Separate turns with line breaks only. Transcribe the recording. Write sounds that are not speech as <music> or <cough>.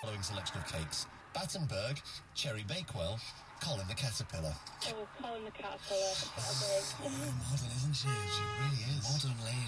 following selection of cakes. Battenberg, Cherry Bakewell, Colin the Caterpillar.
Oh, Colin the Caterpillar. Oh, <sighs>
Modern, isn't she? She really is. Modern lady.